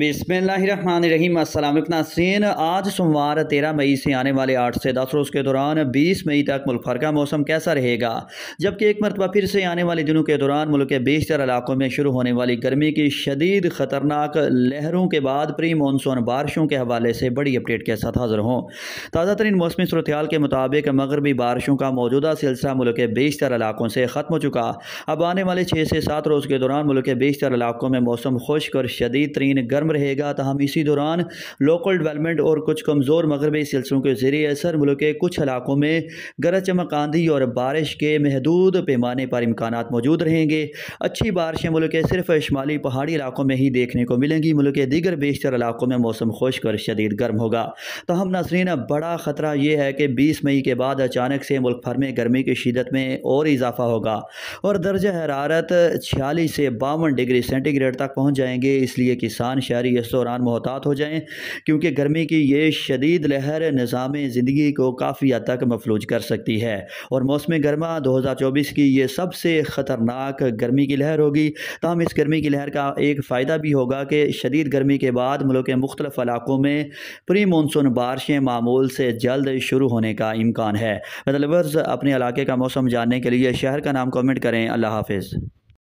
بسم اللہ الرحمن الرحیم۔ السلام علیکم ناظرین۔ آج سوموار تیرہ مئی سے آنے والے آٹھ سے دس روز کے دوران بیس مئی تک ملک بھر کا موسم کیسا رہے گا؟ جبکہ ایک مرتبہ پھر سے آنے والے دنوں کے دوران ملک کے بیشتر علاقوں میں شروع ہونے والی گرمی کی شدید خطرناک لہروں کے بعد پری مونسون بارشوں کے حوالے سے بڑی اپڈیٹ کے ساتھ حاضر ہوں۔ تازہ ترین موسمی صورتحال کے مطابق مغربی بارشوں کا موجودہ سلسلہ ملک کے بیشتر علاقوں سے ختم ہو چکا۔ اب آنے والے چھ سے سات روز کے دوران ملک کے بیشتر علاقوں میں موسم خشک اور شدید ترین گرم رہے گا، تاہم اسی دوران لوکل ڈیولپمنٹ اور کچھ کمزور مغربی سلسلوں کے ذریعے اثر ملک کے کچھ علاقوں میں گرج چمک آندھی اور بارش کے محدود پیمانے پر امکانات موجود رہیں گے۔ اچھی بارشیں ملک کے صرف شمالی پہاڑی علاقوں میں ہی دیکھنے کو ملیں گی۔ ملک کے دیگر بیشتر علاقوں میں موسم خشک اور شدید گرم ہوگا۔ تاہم ناظرین بڑا خطرہ یہ ہے کہ بیس مئی کے بعد اچانک سے ملک بھر میں گرمی کی شدت میں اور اضافہ ہوگا اور درجہ حرارت چھیالیس سے باون ڈگری سینٹی گریڈ تک پہنچ جائیں گے۔ اس لیے کسان شہری اس دوران محتاط ہو جائیں، کیونکہ گرمی کی یہ شدید لہر نظام زندگی کو کافی حد تک مفلوج کر سکتی ہے۔ اور موسم گرما دو ہزار چوبیس کی یہ سب سے خطرناک گرمی کی لہر ہوگی۔ تاہم، اس گرمی کی لہر کا ایک فائدہ بھی ہوگا کہ شدید گرمی کے بعد ملک کے مختلف علاقوں میں پری مونسون بارشیں معمول سے جلد شروع ہونے کا امکان ہے۔ مطلب اپنے علاقے کا موسم جاننے کے لیے شہر کا نام کومنٹ کریں۔ اللہ حافظ۔